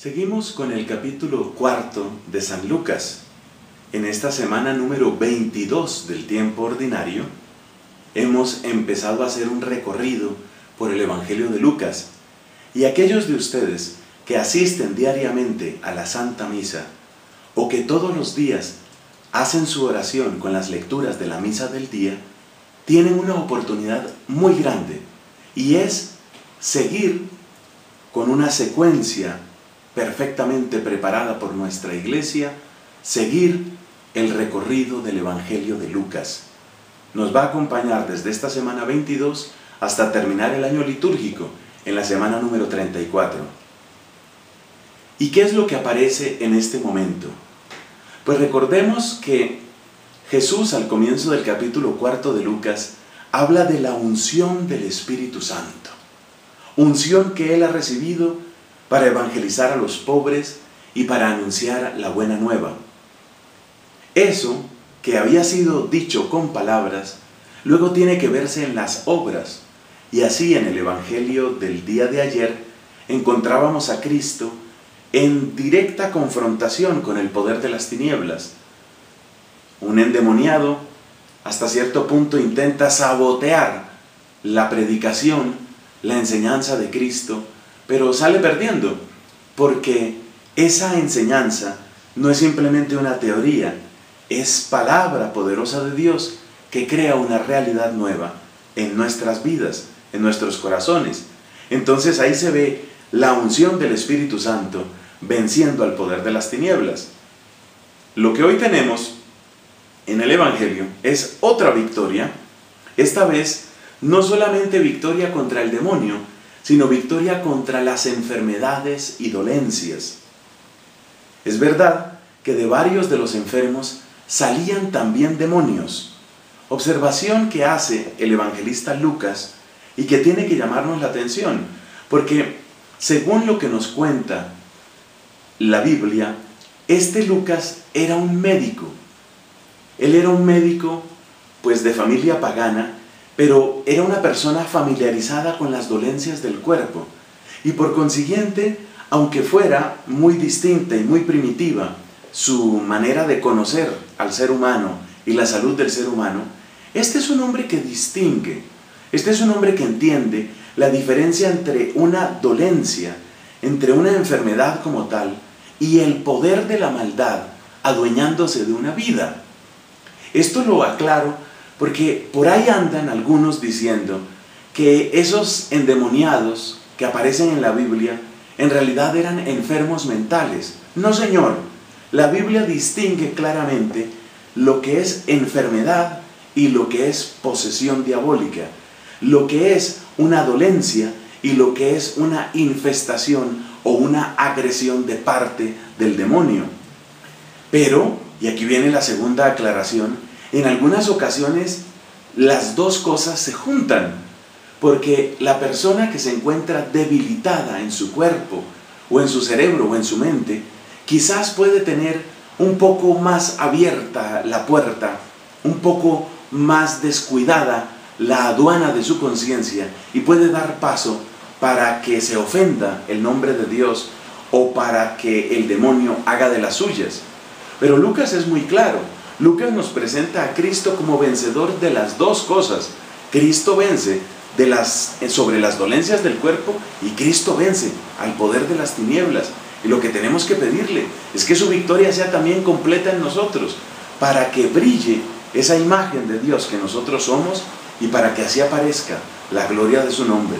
Seguimos con el capítulo cuarto de San Lucas. En esta semana número 22 del tiempo ordinario, hemos empezado a hacer un recorrido por el Evangelio de Lucas. Y aquellos de ustedes que asisten diariamente a la Santa Misa o que todos los días hacen su oración con las lecturas de la Misa del día, tienen una oportunidad muy grande y es seguir con una secuencia perfectamente preparada por nuestra iglesia, seguir el recorrido del Evangelio de Lucas. Nos va a acompañar desde esta semana 22 hasta terminar el año litúrgico, en la semana número 34. ¿Y qué es lo que aparece en este momento? Pues recordemos que Jesús al comienzo del capítulo cuarto de Lucas habla de la unción del Espíritu Santo. Unción que Él ha recibido para evangelizar a los pobres y para anunciar la buena nueva. Eso que había sido dicho con palabras, luego tiene que verse en las obras. Y así en el Evangelio del día de ayer encontrábamos a Cristo en directa confrontación con el poder de las tinieblas. Un endemoniado hasta cierto punto intenta sabotear la predicación, la enseñanza de Cristo, pero sale perdiendo, porque esa enseñanza no es simplemente una teoría, es palabra poderosa de Dios que crea una realidad nueva en nuestras vidas, en nuestros corazones. Entonces ahí se ve la unción del Espíritu Santo venciendo al poder de las tinieblas. Lo que hoy tenemos en el Evangelio es otra victoria, esta vez no solamente victoria contra el demonio, sino victoria contra las enfermedades y dolencias. Es verdad que de varios de los enfermos salían también demonios, observación que hace el evangelista Lucas y que tiene que llamarnos la atención, porque según lo que nos cuenta la Biblia, este Lucas era un médico. Él era un médico pues de familia pagana pero era una persona familiarizada con las dolencias del cuerpo y por consiguiente, aunque fuera muy distinta y muy primitiva su manera de conocer al ser humano y la salud del ser humano, este es un hombre que distingue, este es un hombre que entiende la diferencia entre una dolencia, entre una enfermedad como tal y el poder de la maldad adueñándose de una vida. Esto lo aclaro porque por ahí andan algunos diciendo que esos endemoniados que aparecen en la Biblia en realidad eran enfermos mentales. No, Señor. La Biblia distingue claramente lo que es enfermedad y lo que es posesión diabólica, lo que es una dolencia y lo que es una infestación o una agresión de parte del demonio. Pero, y aquí viene la segunda aclaración, en algunas ocasiones las dos cosas se juntan, porque la persona que se encuentra debilitada en su cuerpo o en su cerebro o en su mente, quizás puede tener un poco más abierta la puerta, un poco más descuidada la aduana de su conciencia y puede dar paso para que se ofenda el nombre de Dios o para que el demonio haga de las suyas. Pero Lucas es muy claro, Lucas nos presenta a Cristo como vencedor de las dos cosas. Cristo vence sobre las dolencias del cuerpo y Cristo vence al poder de las tinieblas. Y lo que tenemos que pedirle es que su victoria sea también completa en nosotros, para que brille esa imagen de Dios que nosotros somos y para que así aparezca la gloria de su nombre.